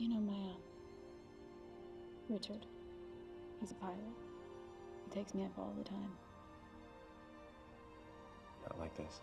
You know my, uh, Richard. He's a pilot. He takes me up all the time. Not like this.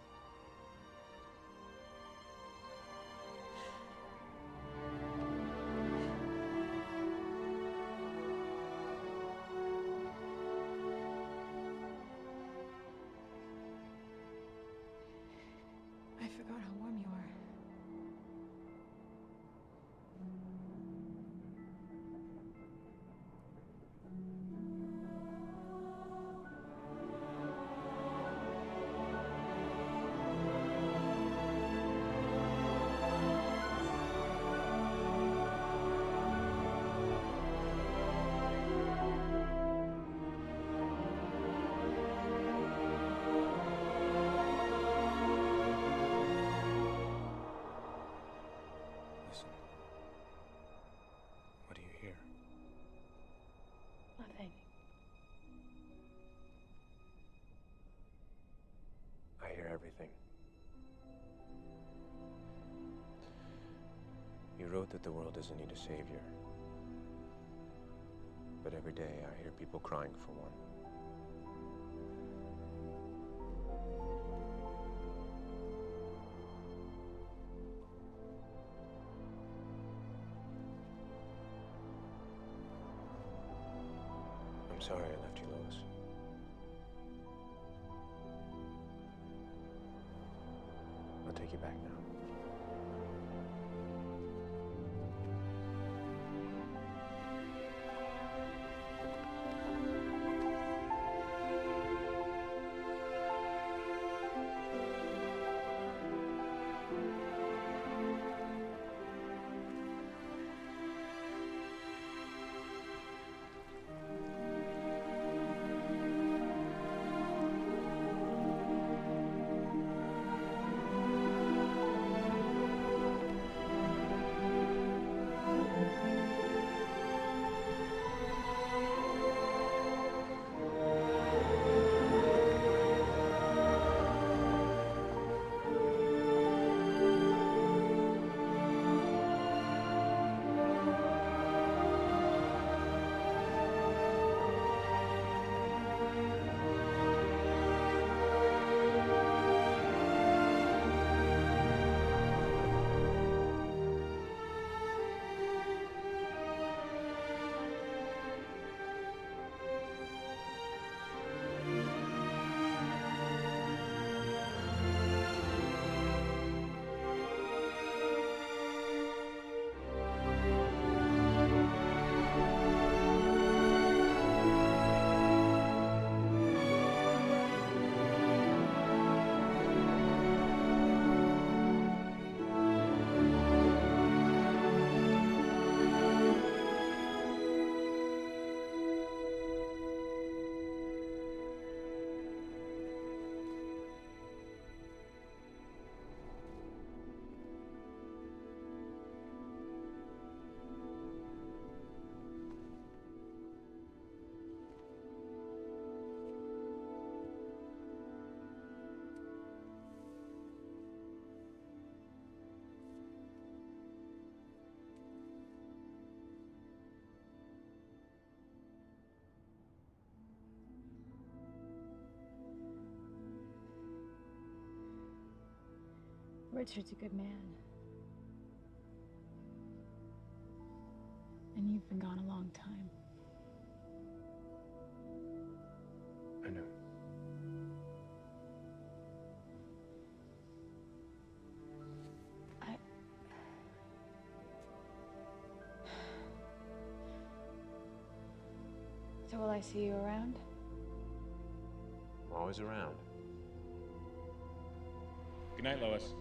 Wrote that the world doesn't need a savior. But every day I hear people crying for one. I'm sorry I left you, Lois. I'll take you back now. Richard's a good man. And you've been gone a long time. I know. I. So will I see you around? I'm always around. Good night, Lois.